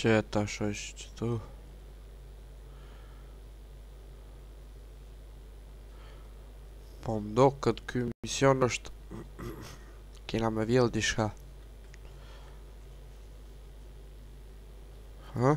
Qetash qetu po m'doket ky mision është Kena me vjedh dishka Hë?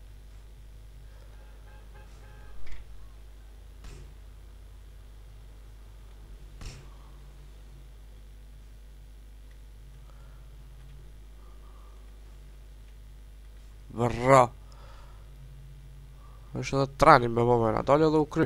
Vërra është edhe treni me më mëra Dolëm edhe u kry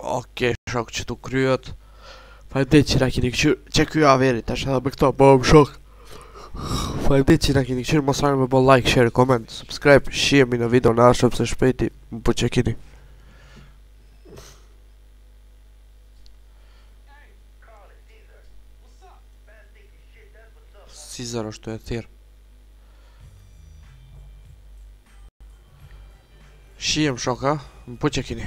Oke, shokë qetu kryhet Faleminderit që na kini këqyrë Që kjo averi të shë edhe me këto Po more shokë Faleminderit që na kini këqyrë Mos me bo like, share, comment, subscribe Shihemi në video n'ardhshme se shpejti Me pas qef kini Caesar është të e thirë Shihem shoka, m'paçi kini.